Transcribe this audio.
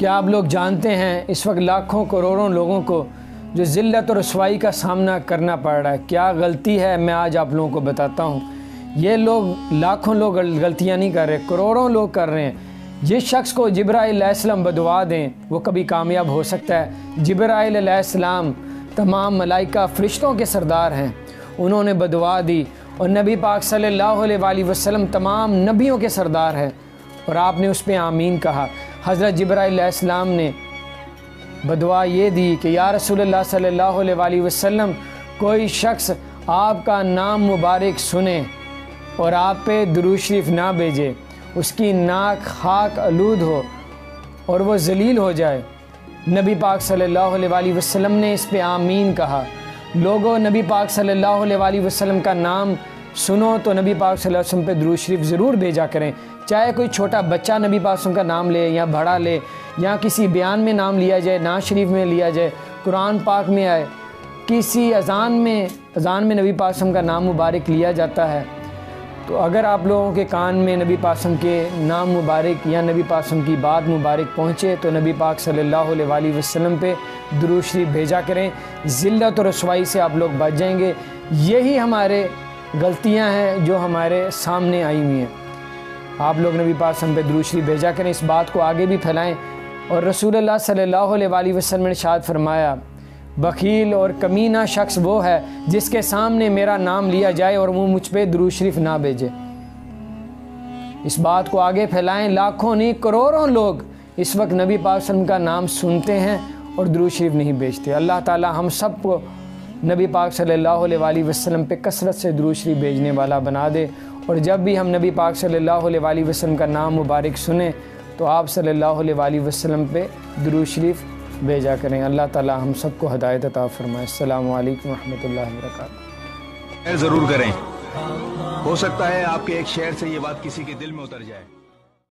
کیا آپ لوگ جانتے ہیں اس وقت لاکھوں کروڑوں لوگوں کو جو ذلت اور رسوائی کا سامنا کرنا پڑ رہا ہے؟ کیا غلطی ہے؟ میں آج آپ لوگوں کو بتاتا ہوں۔ یہ لوگ لاکھوں لوگ غلطیاں نہیں کر رہے، کروڑوں لوگ کر رہے ہیں۔ جس شخص کو جبرائیل علیہ السلام بدعا دیں وہ کبھی کامیاب ہو سکتا ہے۔ جبرائیل علیہ السلام تمام ملائکہ فرشتوں کے سردار ہیں۔ انہوں نے بدعا دی اور نبی پاک صلی اللہ علیہ وآلہ وسلم تمام نبیوں کے سردار ہیں۔ اور آپ نے اس پہ آمین کہا۔ حضرت جبرائیل علیہ السلام نے بدعا یہ دی کہ یا رسول اللہ صلی اللہ علیہ وآلہ وسلم، کوئی شخص آپ کا نام مبارک سنے اور آپ پہ درو شریف نہ بھیجے، اس کی ناک خاک آلود ہو اور وہ ذلیل ہو جائے۔ نبی پاک صلی اللہ علیہ وآلہ وسلم نے اس پہ آمین کہا۔ لوگوں، نبی پاک صلی اللہ علیہ وآلہ وسلم کا نام سنو تو نبی پاک صلی اللہ علیہ وسلم پہ درو شریف ضرور بھیجا کریں۔ چاہے کوئی چھوٹا بچہ نبی پاک صلی اللہ علیہ وسلم کا نام لے یا بڑا لے یا کسی بیان میں نام لیا جائے، ناز شریف میں لیا جائے، قرآن پاک میں آئے، کسی اذان میں اذان میں نبی پاک صلی اللہ علیہ وسلم کا نام مبارک لیا جاتا ہے۔ تو اگر آپ لوگوں کے کان میں نبی پاک صلی اللہ علیہ وسلم کے نام مبارک یا نبی پاک صلی اللہ علیہ وسلم کی بات مبارک پہنچے تو نبی پاک صلی اللہ علیہ وآلہ وسلم پہ درود شریف بھیجا کریں۔ ذلت اور رسوائی سے آپ لوگ بچ جائیں گے۔ یہی ہمارے غلطیاں ہیں جو ہمارے سامنے آئی ہوئی ہیں۔ آپ لوگ نبی پاک پہ درود شریف بھیجا کریں اس بات کو آگے بھی پھیلائیں۔ اور رسول اللہ صلی اللہ علیہ وآلہ وسلم نے شاد فرمایا، بخیل اور کمینہ شخص وہ ہے جس کے سامنے میرا نام لیا جائے اور وہ مجھ پہ درود شریف نہ بھیجے۔ اس بات کو آگے پھیلائیں، لاکھوں نہیں، کروڑوں لوگ اس وقت نبی پاک صلی اللہ علیہ وسلم کا نام سنتے ہیں اور درود شریف نہیں بھیجتے۔ اللہ تعالی ہم سب کو نبی پاک صلی اللہ علیہ وآلہ وسلم پہ کثرت سے درود شریف بھیجنے والا بنا دے اور جب بھی ہم نبی پاک صلی اللہ علیہ وآلہ وسلم کا نام مبارک سنیں تو آپ صلی اللہ علیہ وآلہ وسلم پہ درود شریف بھیجا کریں۔ اللہ تعالی ہم سب کو ہدایت عطا فرمائے۔ السلام علیکم ورحمۃ اللہ وبرکاتہ۔ ضرور کریں۔ ہو سکتا ہے آپ کے ایک شعر سے یہ بات کسی کے دل میں اتر جائے۔